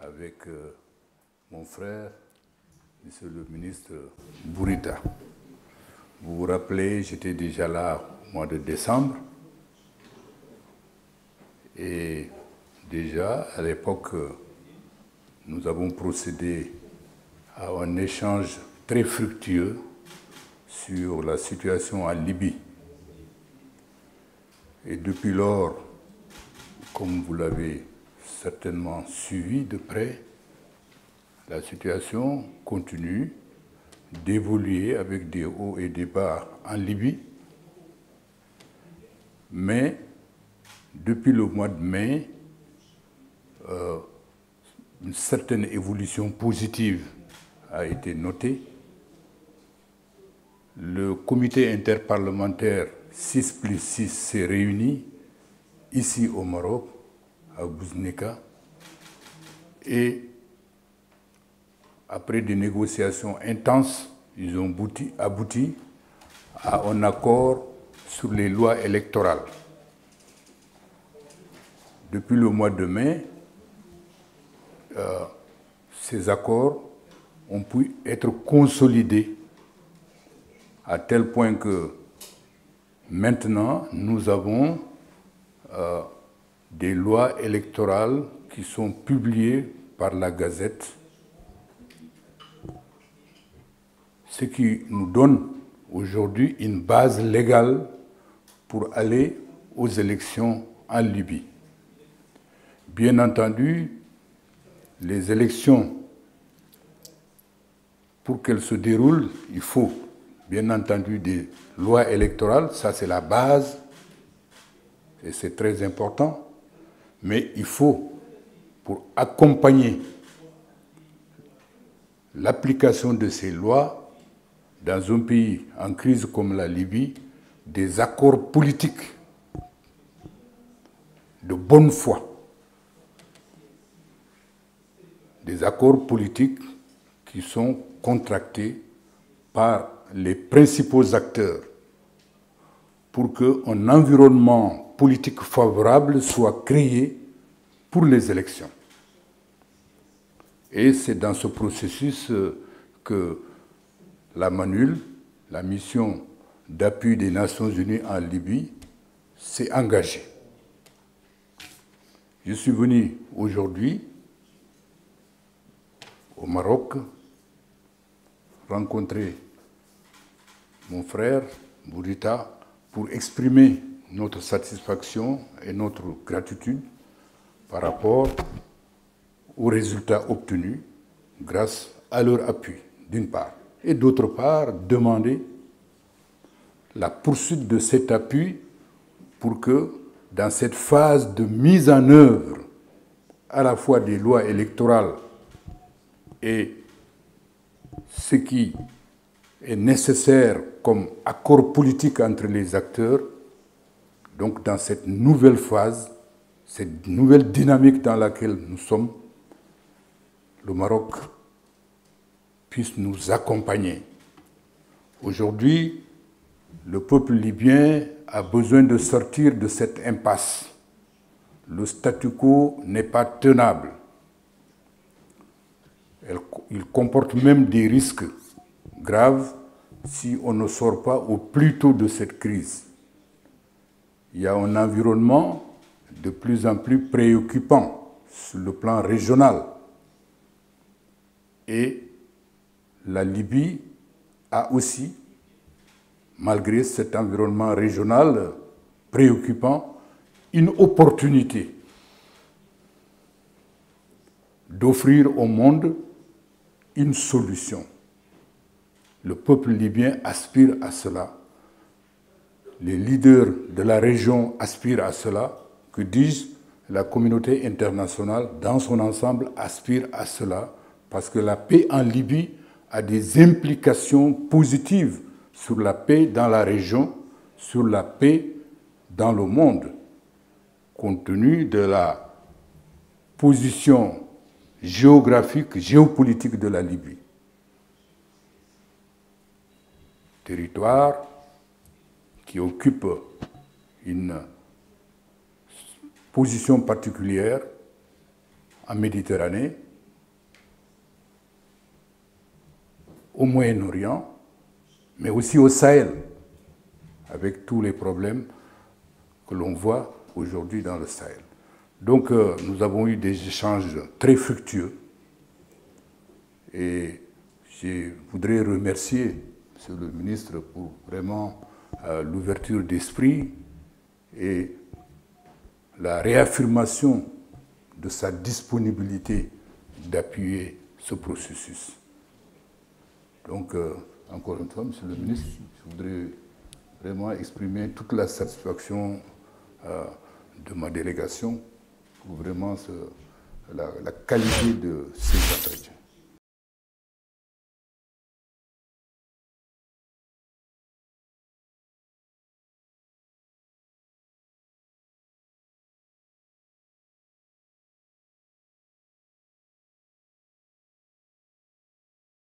avec euh, mon frère, Monsieur le ministre Bourita. Vous vous rappelez, j'étais déjà là au mois de décembre. Et déjà, à l'époque, nous avons procédé à un échange très fructueux sur la situation en Libye. Et depuis lors, comme vous l'avez certainement suivi de près, la situation continue d'évoluer avec des hauts et des bas en Libye. Mais depuis le mois de mai, euh, une certaine évolution positive a été notée. Le comité interparlementaire 6 plus 6 s'est réuni ici au Maroc, à Bouznika, et après des négociations intenses, ils ont abouti, abouti à un accord sur les lois électorales. Depuis le mois de mai, euh, ces accords ont pu être consolidés à tel point que maintenant nous avons euh, des lois électorales qui sont publiées par la Gazette, ce qui nous donne aujourd'hui une base légale pour aller aux élections en Libye. Bien entendu, les élections, pour qu'elles se déroulent, il faut bien entendu des lois électorales, ça c'est la base, et c'est très important, mais il faut, pour accompagner l'application de ces lois dans un pays en crise comme la Libye, des accords politiques de bonne foi, des accords politiques qui sont contractés par les principaux acteurs pour qu'un environnement politique favorable soit créé pour les élections. Et c'est dans ce processus que la MANUL, la mission d'appui des Nations Unies en Libye, s'est engagée. Je suis venu aujourd'hui au Maroc rencontrer mon frère Bourita pour exprimer notre satisfaction et notre gratitude par rapport aux résultats obtenus grâce à leur appui, d'une part, et d'autre part, demander la poursuite de cet appui pour que, dans cette phase de mise en œuvre à la fois des lois électorales et ce qui est nécessaire comme accord politique entre les acteurs, donc dans cette nouvelle phase, cette nouvelle dynamique dans laquelle nous sommes, le Maroc puisse nous accompagner. Aujourd'hui, le peuple libyen a besoin de sortir de cette impasse. Le statu quo n'est pas tenable. Il comporte même des risques graves si on ne sort pas au plus tôt de cette crise. Il y a un environnement de plus en plus préoccupant sur le plan régional. Et la Libye a aussi, malgré cet environnement régional préoccupant, une opportunité d'offrir au monde une solution. Le peuple libyen aspire à cela. Les leaders de la région aspirent à cela. Que disent la communauté internationale dans son ensemble aspire à cela parce que la paix en Libye a des implications positives sur la paix dans la région, sur la paix dans le monde, compte tenu de la position géographique, géopolitique de la Libye. Territoire qui occupe une position particulière en Méditerranée, au Moyen-Orient, mais aussi au Sahel, avec tous les problèmes que l'on voit aujourd'hui dans le Sahel. Donc euh, nous avons eu des échanges très fructueux et je voudrais remercier M. le ministre pour vraiment l'ouverture d'esprit et la réaffirmation de sa disponibilité d'appuyer ce processus. Donc, euh, encore une fois, Monsieur le ministre, je voudrais vraiment exprimer toute la satisfaction euh, de ma délégation pour vraiment la qualité de ces entretiens.